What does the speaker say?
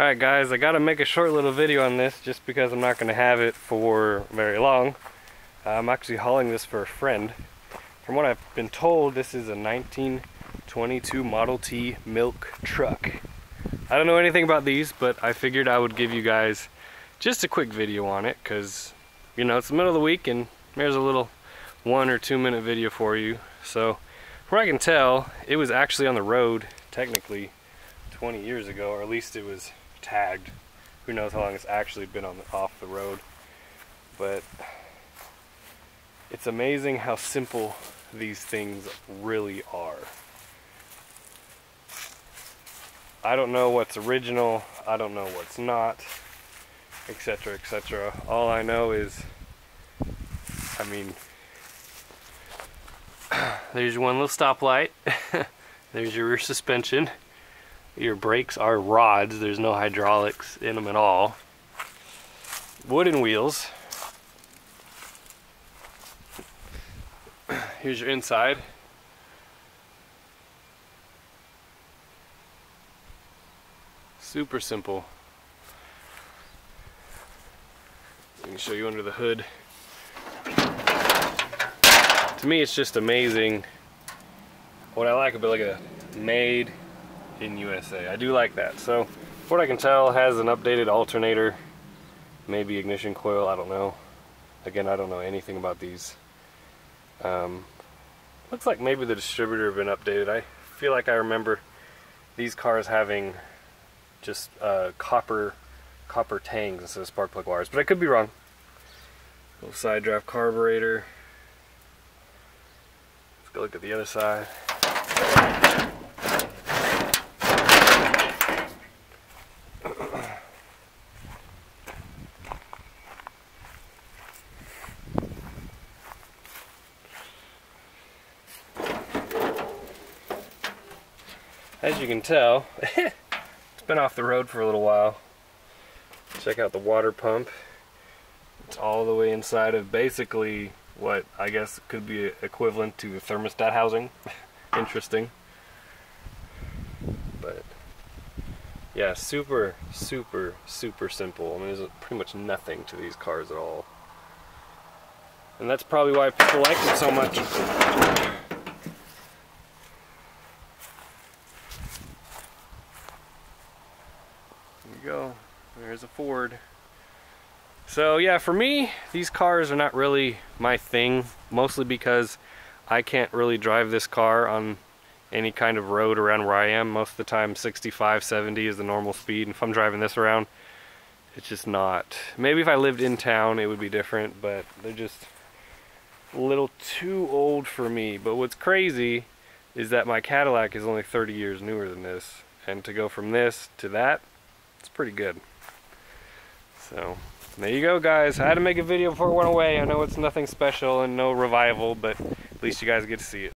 Alright guys, I gotta make a short little video on this just because I'm not gonna have it for very long. I'm actually hauling this for a friend. From what I've been told, this is a 1922 Model T milk truck. I don't know anything about these, but I figured I would give you guys just a quick video on it because, you know, it's the middle of the week and there's a little one or two minute video for you. So, from what I can tell, it was actually on the road, technically, 20 years ago, or at least it was tagged. Who knows how long it's actually been on the, off the road. But it's amazing how simple these things really are. I don't know what's original, I don't know what's not, etc. etc. All I know is, I mean, there's one little stoplight, there's your rear suspension, your brakes are rods, there's no hydraulics in them at all. Wooden wheels. Here's your inside. Super simple. I can show you under the hood. To me, it's just amazing what I like about like a made in USA. I do like that. So, what I can tell, has an updated alternator, maybe ignition coil, I don't know. Again, I don't know anything about these. Um, looks like maybe the distributor have been updated. I feel like I remember these cars having just uh, copper copper tangs instead of spark plug wires, but I could be wrong. Little side draft carburetor. Let's go look at the other side. As you can tell, it's been off the road for a little while. Check out the water pump. It's all the way inside of basically what I guess could be equivalent to a thermostat housing. Interesting. But yeah, super, super, super simple. I mean, there's pretty much nothing to these cars at all. And that's probably why people like them so much. you go. There's a Ford. So yeah, for me, these cars are not really my thing, mostly because I can't really drive this car on any kind of road around where I am. Most of the time 65, 70 is the normal speed, and if I'm driving this around, it's just not. Maybe if I lived in town it would be different, but they're just a little too old for me. But what's crazy is that my Cadillac is only 30 years newer than this, and to go from this to that, it's pretty good. So, there you go guys. I had to make a video before it went away. I know it's nothing special and no revival, but at least you guys get to see it.